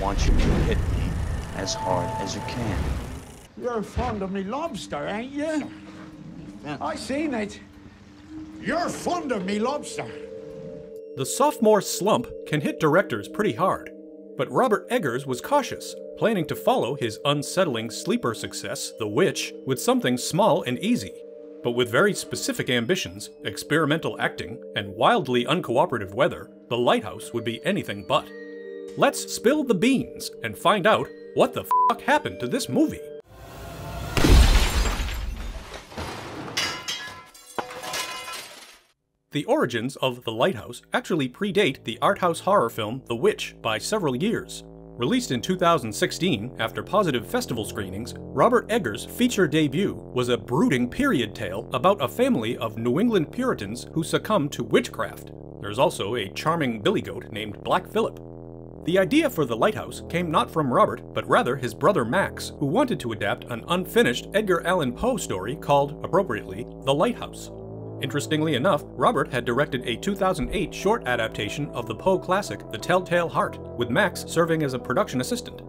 want you to hit me as hard as you can. You're fond of me lobster, ain't you? I seen it. You're fond of me lobster. The sophomore slump can hit directors pretty hard, but Robert Eggers was cautious, planning to follow his unsettling sleeper success, The Witch, with something small and easy. But with very specific ambitions, experimental acting, and wildly uncooperative weather, The Lighthouse would be anything but. Let's spill the beans and find out what the fuck happened to this movie. The origins of The Lighthouse actually predate the art house horror film The Witch by several years. Released in 2016 after positive festival screenings, Robert Eggers' feature debut was a brooding period tale about a family of New England Puritans who succumbed to witchcraft. There's also a charming billy goat named Black Phillip. The idea for The Lighthouse came not from Robert, but rather his brother Max, who wanted to adapt an unfinished Edgar Allan Poe story called, appropriately, The Lighthouse. Interestingly enough, Robert had directed a 2008 short adaptation of the Poe classic The Telltale Heart, with Max serving as a production assistant.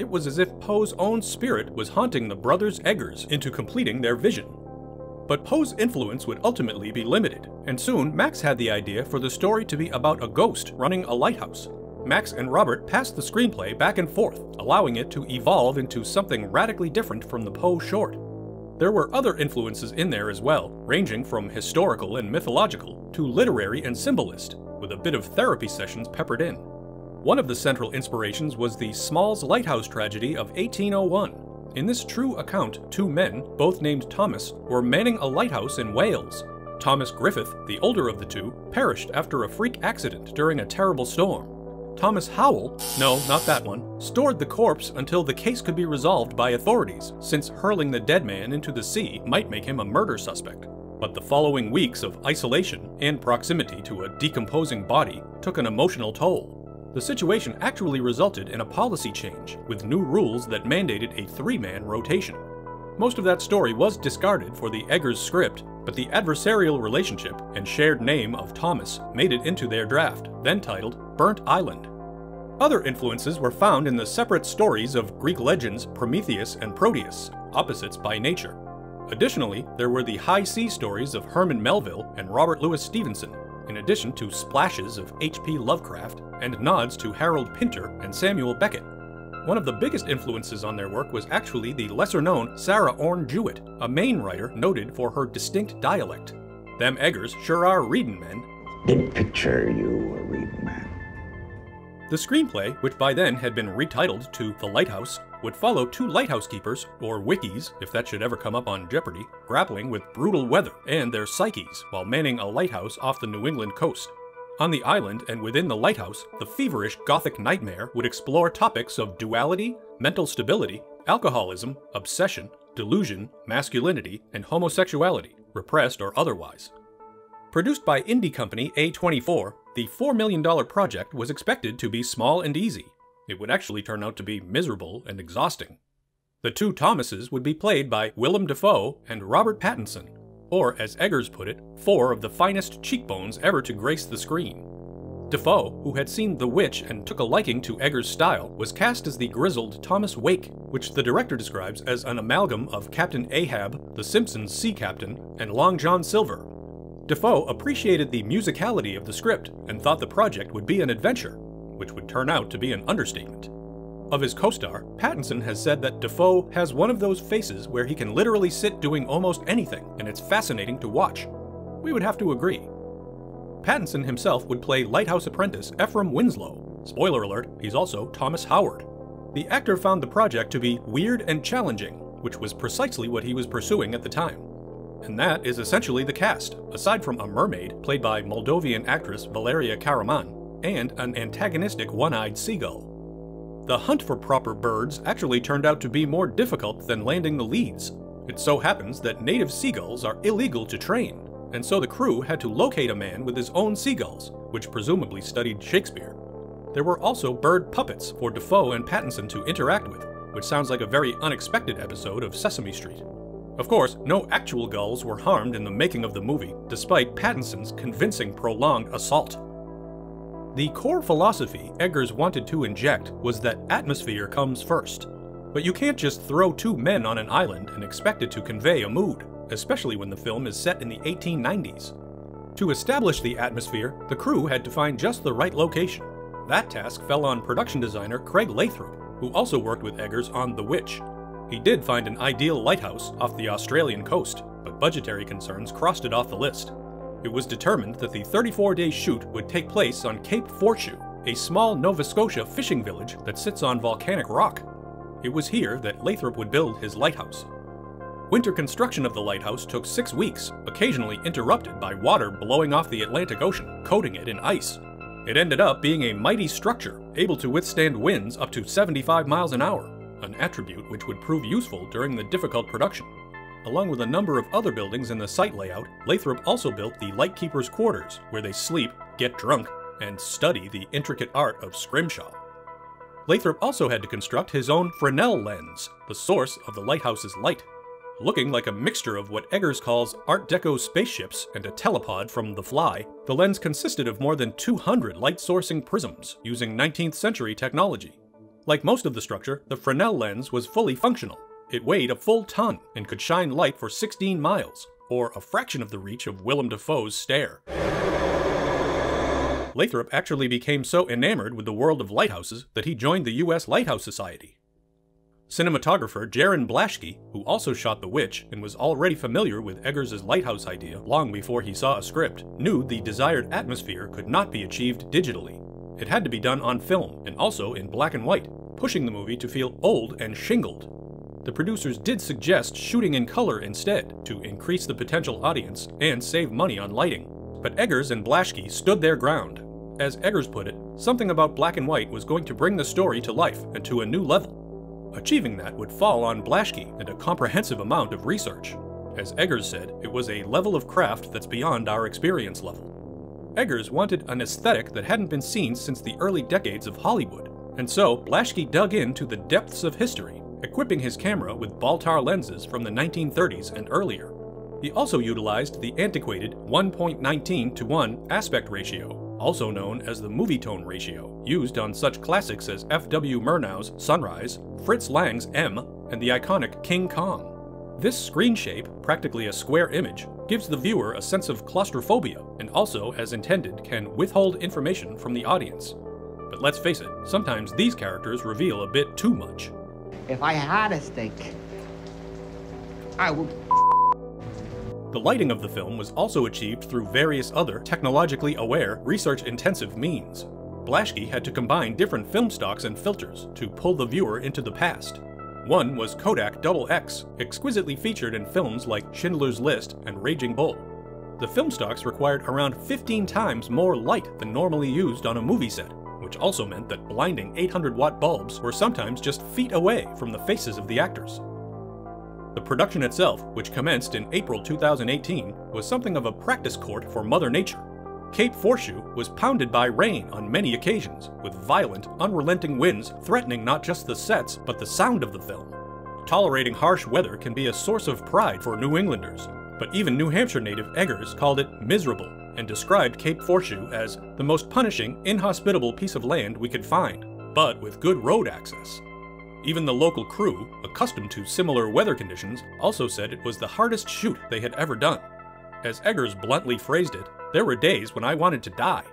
It was as if Poe's own spirit was haunting the brothers Eggers into completing their vision. But Poe's influence would ultimately be limited, and soon Max had the idea for the story to be about a ghost running a lighthouse. Max and Robert passed the screenplay back and forth, allowing it to evolve into something radically different from the Poe short. There were other influences in there as well, ranging from historical and mythological to literary and symbolist, with a bit of therapy sessions peppered in. One of the central inspirations was the Smalls Lighthouse tragedy of 1801. In this true account, two men, both named Thomas, were manning a lighthouse in Wales. Thomas Griffith, the older of the two, perished after a freak accident during a terrible storm. Thomas Howell, no, not that one, stored the corpse until the case could be resolved by authorities, since hurling the dead man into the sea might make him a murder suspect. But the following weeks of isolation and proximity to a decomposing body took an emotional toll. The situation actually resulted in a policy change, with new rules that mandated a three-man rotation. Most of that story was discarded for the Eggers script, but the adversarial relationship and shared name of Thomas made it into their draft, then titled Burnt Island. Other influences were found in the separate stories of Greek legends Prometheus and Proteus, opposites by nature. Additionally, there were the high sea stories of Herman Melville and Robert Louis Stevenson, in addition to splashes of H.P. Lovecraft and nods to Harold Pinter and Samuel Beckett. One of the biggest influences on their work was actually the lesser known Sarah Orne Jewett, a Maine writer noted for her distinct dialect. Them Eggers sure are readin' men. Did picture you a reading man. The screenplay, which by then had been retitled to The Lighthouse, would follow two lighthouse keepers, or wickies, if that should ever come up on Jeopardy, grappling with brutal weather and their psyches while manning a lighthouse off the New England coast. On the island and within the lighthouse, the feverish Gothic nightmare would explore topics of duality, mental stability, alcoholism, obsession, delusion, masculinity, and homosexuality, repressed or otherwise. Produced by indie company A24, the $4 million project was expected to be small and easy. It would actually turn out to be miserable and exhausting. The two Thomases would be played by Willem Dafoe and Robert Pattinson, or as Eggers put it, four of the finest cheekbones ever to grace the screen. Dafoe, who had seen The Witch and took a liking to Eggers' style, was cast as the grizzled Thomas Wake, which the director describes as an amalgam of Captain Ahab, The Simpsons' sea captain, and Long John Silver. Dafoe appreciated the musicality of the script and thought the project would be an adventure, which would turn out to be an understatement. Of his co-star, Pattinson has said that Dafoe has one of those faces where he can literally sit doing almost anything, and it's fascinating to watch. We would have to agree. Pattinson himself would play lighthouse apprentice Ephraim Winslow. Spoiler alert, he's also Thomas Howard. The actor found the project to be weird and challenging, which was precisely what he was pursuing at the time. And that is essentially the cast, aside from a mermaid played by Moldovan actress Valeria Karaman, and an antagonistic one-eyed seagull. The hunt for proper birds actually turned out to be more difficult than landing the leads. It so happens that native seagulls are illegal to train, and so the crew had to locate a man with his own seagulls, which presumably studied Shakespeare. There were also bird puppets for Dafoe and Pattinson to interact with, which sounds like a very unexpected episode of Sesame Street. Of course, no actual gulls were harmed in the making of the movie, despite Pattinson's convincing prolonged assault. The core philosophy Eggers wanted to inject was that atmosphere comes first. But you can't just throw two men on an island and expect it to convey a mood, especially when the film is set in the 1890s. To establish the atmosphere, the crew had to find just the right location. That task fell on production designer Craig Lathrop, who also worked with Eggers on The Witch. He did find an ideal lighthouse off the Australian coast, but budgetary concerns crossed it off the list. It was determined that the 34 day shoot would take place on Cape Forchu, a small Nova Scotia fishing village that sits on volcanic rock. It was here that Lathrop would build his lighthouse. Winter construction of the lighthouse took six weeks, occasionally interrupted by water blowing off the Atlantic Ocean, coating it in ice. It ended up being a mighty structure, able to withstand winds up to 75 miles an hour, an attribute which would prove useful during the difficult production. Along with a number of other buildings in the site layout, Lathrop also built the Lightkeeper's Quarters, where they sleep, get drunk, and study the intricate art of scrimshaw. Lathrop also had to construct his own Fresnel lens, the source of the lighthouse's light. Looking like a mixture of what Eggers calls Art Deco spaceships and a telepod from The Fly, the lens consisted of more than 200 light sourcing prisms using 19th century technology. Like most of the structure, the Fresnel lens was fully functional. It weighed a full ton and could shine light for 16 miles, or a fraction of the reach of Willem Dafoe's stare. Lathrop actually became so enamored with the world of lighthouses that he joined the U.S. Lighthouse Society. Cinematographer Jarin Blaschke, who also shot The Witch and was already familiar with Eggers' lighthouse idea long before he saw a script, knew the desired atmosphere could not be achieved digitally. It had to be done on film and also in black and white, pushing the movie to feel old and shingled. The producers did suggest shooting in color instead to increase the potential audience and save money on lighting, but Eggers and Blaschke stood their ground. As Eggers put it, something about black and white was going to bring the story to life and to a new level. Achieving that would fall on Blaschke and a comprehensive amount of research. As Eggers said, it was a level of craft that's beyond our experience level. Eggers wanted an aesthetic that hadn't been seen since the early decades of Hollywood, and so Blaschke dug into the depths of history, equipping his camera with Baltar lenses from the 1930s and earlier. He also utilized the antiquated 1.19 to 1 aspect ratio, also known as the Movietone ratio, used on such classics as F.W. Murnau's Sunrise, Fritz Lang's M, and the iconic King Kong. This screen shape, practically a square image, gives the viewer a sense of claustrophobia and also, as intended, can withhold information from the audience. But let's face it, sometimes these characters reveal a bit too much. If I had a steak, I would the lighting of the film was also achieved through various other technologically aware, research intensive means. Blaschke had to combine different film stocks and filters to pull the viewer into the past. One was Kodak Double X, exquisitely featured in films like Schindler's List and Raging Bull. The film stocks required around 15 times more light than normally used on a movie set, which also meant that blinding 800 watt bulbs were sometimes just feet away from the faces of the actors. The production itself, which commenced in April 2018, was something of a practice court for Mother Nature. Cape Forchu was pounded by rain on many occasions, with violent, unrelenting winds threatening not just the sets, but the sound of the film. Tolerating harsh weather can be a source of pride for New Englanders, but even New Hampshire native Eggers called it miserable and described Cape Forchu as the most punishing, inhospitable piece of land we could find, but with good road access. Even the local crew, accustomed to similar weather conditions, also said it was the hardest shoot they had ever done. As Eggers bluntly phrased it, there were days when I wanted to die.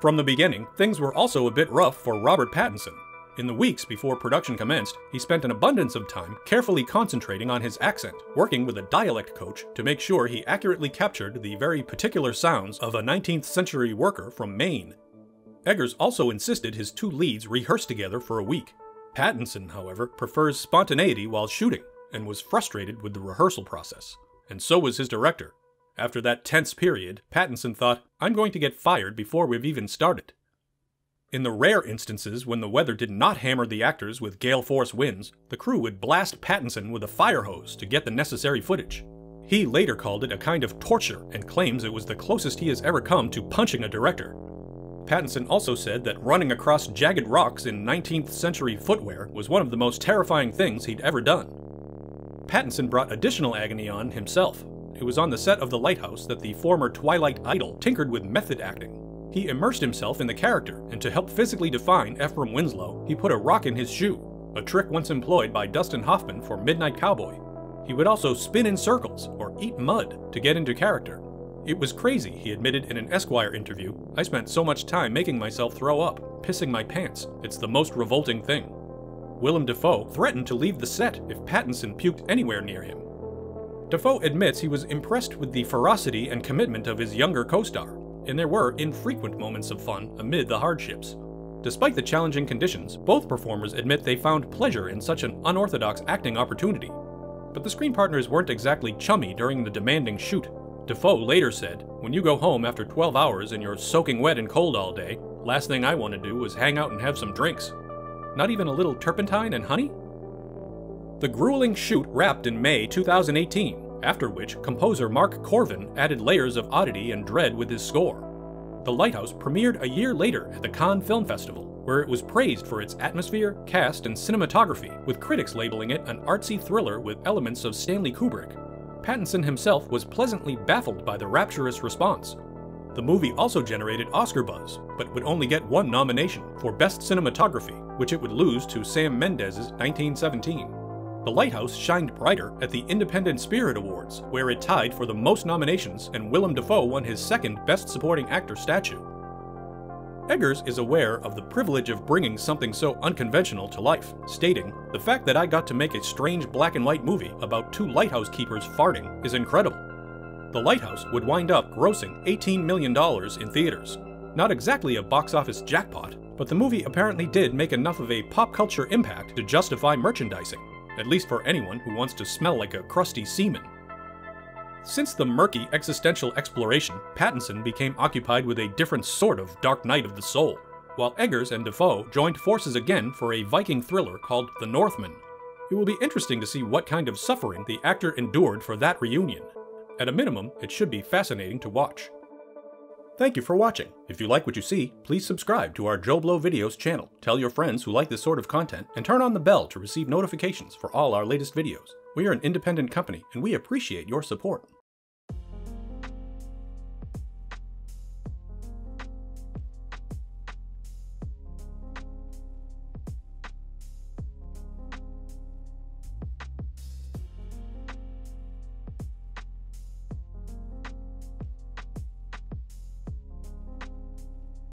From the beginning, things were also a bit rough for Robert Pattinson. In the weeks before production commenced, he spent an abundance of time carefully concentrating on his accent, working with a dialect coach to make sure he accurately captured the very particular sounds of a 19th century worker from Maine. Eggers also insisted his two leads rehearse together for a week, Pattinson, however, prefers spontaneity while shooting and was frustrated with the rehearsal process. And so was his director. After that tense period, Pattinson thought, I'm going to get fired before we've even started. In the rare instances when the weather did not hammer the actors with gale force winds, the crew would blast Pattinson with a fire hose to get the necessary footage. He later called it a kind of torture and claims it was the closest he has ever come to punching a director, Pattinson also said that running across jagged rocks in 19th century footwear was one of the most terrifying things he'd ever done. Pattinson brought additional agony on himself. It was on the set of The Lighthouse that the former Twilight idol tinkered with method acting. He immersed himself in the character, and to help physically define Ephraim Winslow, he put a rock in his shoe, a trick once employed by Dustin Hoffman for Midnight Cowboy. He would also spin in circles or eat mud to get into character. It was crazy, he admitted in an Esquire interview. I spent so much time making myself throw up, pissing my pants. It's the most revolting thing. Willem Dafoe threatened to leave the set if Pattinson puked anywhere near him. Dafoe admits he was impressed with the ferocity and commitment of his younger co star, and there were infrequent moments of fun amid the hardships. Despite the challenging conditions, both performers admit they found pleasure in such an unorthodox acting opportunity. But the screen partners weren't exactly chummy during the demanding shoot. Dafoe later said, When you go home after 12 hours and you're soaking wet and cold all day, last thing I want to do is hang out and have some drinks. Not even a little turpentine and honey? The grueling shoot wrapped in May 2018, after which composer Mark Korven added layers of oddity and dread with his score. The Lighthouse premiered a year later at the Cannes Film Festival, where it was praised for its atmosphere, cast, and cinematography, with critics labeling it an artsy thriller with elements of Stanley Kubrick. Pattinson himself was pleasantly baffled by the rapturous response. The movie also generated Oscar buzz, but would only get one nomination for Best Cinematography, which it would lose to Sam Mendes's 1917. The Lighthouse shined brighter at the Independent Spirit Awards, where it tied for the most nominations and Willem Dafoe won his second Best Supporting Actor statue. Eggers is aware of the privilege of bringing something so unconventional to life, stating, The fact that I got to make a strange black and white movie about two lighthouse keepers farting is incredible. The Lighthouse would wind up grossing $18 million in theaters. Not exactly a box office jackpot, but the movie apparently did make enough of a pop culture impact to justify merchandising at least for anyone who wants to smell like a crusty seaman. Since the murky existential exploration, Pattinson became occupied with a different sort of dark night of the soul, while Eggers and Dafoe joined forces again for a Viking thriller called The Northman. It will be interesting to see what kind of suffering the actor endured for that reunion. At a minimum, it should be fascinating to watch. Thank you for watching. If you like what you see, please subscribe to our JoBlo Videos channel, tell your friends who like this sort of content, and turn on the bell to receive notifications for all our latest videos. We are an independent company, and we appreciate your support.